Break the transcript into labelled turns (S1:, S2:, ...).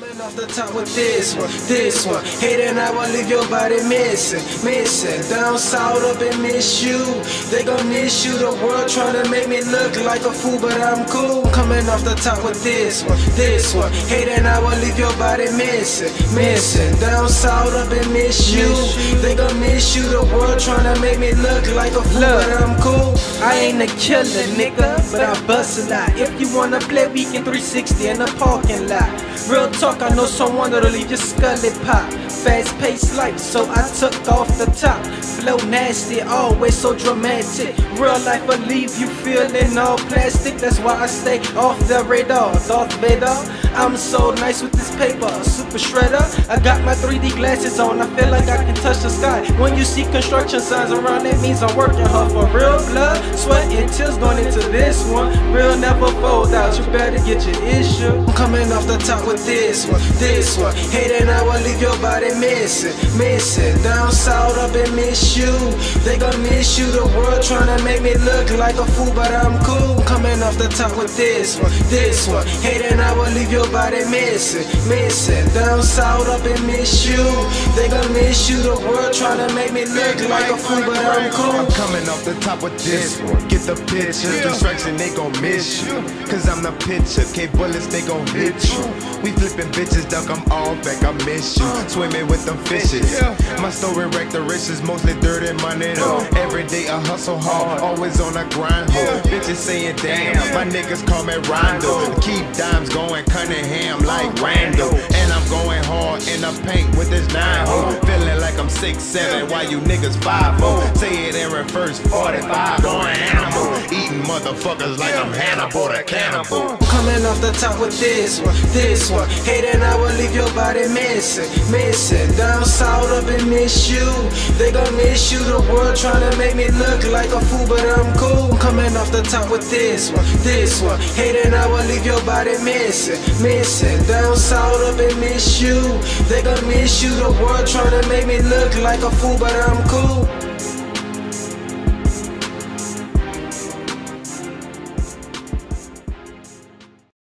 S1: Coming off the top with this one, this one. Hating, I will leave your body missing, missing. Down south up and miss you. They gon' miss you. The world trying to make me look like a fool, but I'm cool. Coming off the top with this one, this one. Hating, I will leave your body missing, missing. Down south up and miss you. They gon' miss you. The world trying to make me look like a fool, but I'm cool. I ain't a killer, nigga, but I bust a lot. If you wanna play, we can 360 in the parking lot. Real talk, I know someone that'll leave your scully pop. Fast paced life, so I took off the top. Flow nasty, always so dramatic. Real life will leave you feeling all plastic. That's why I stay off the radar. Darth Vader, I'm so nice with this paper. Super shredder, I got my 3D glasses on. I feel like I can touch the sky. When you see construction signs around, that means I'm working hard for real blood, sweat, and tears going into this one. Real never fold out. You better get your issue. I'm coming off the top with this one, this one. Hating, I will leave your body missing, missing. Down south up and miss you. They gon' miss you. The world trying to make me look like a fool, but I'm cool. Coming off the top with this one, this one. Hating, I will leave your body missing, missing. Down south up and miss you. They gon' miss you. The world trying to make me look like a fool, but I'm cool.
S2: I'm coming off the top with this one. Get the picture. Distraction, they gon' miss you. Cause I'm the pitcher. K bullets, they gon' hit you. We flipping bitches, duck, I'm all back, I miss you. Swimming with them fishes. My story wrecked the riches, mostly dirt and money though. Every day I hustle hard, always on a grind. Ho. Bitches saying damn, my niggas call me Rondo. Keep dimes going Cunningham like Randall. And I'm going hard in the paint with this nine ho. Feeling like I'm six seven, while you niggas five ho. Say it in reverse, 45 going animal. Eating motherfuckers like I'm Hannibal the cannibal.
S1: Coming off the top with this one, this one. Hating, I will leave your body missing, missing. Down south up and miss you. They gon' miss you. The world trying to make me look like a fool, but I'm cool. Coming off the top with this one, this one. Hating, I will leave your body missing, missing. Down south up and miss you. They gon' miss you. The world trying to make me look like a fool, but I'm cool.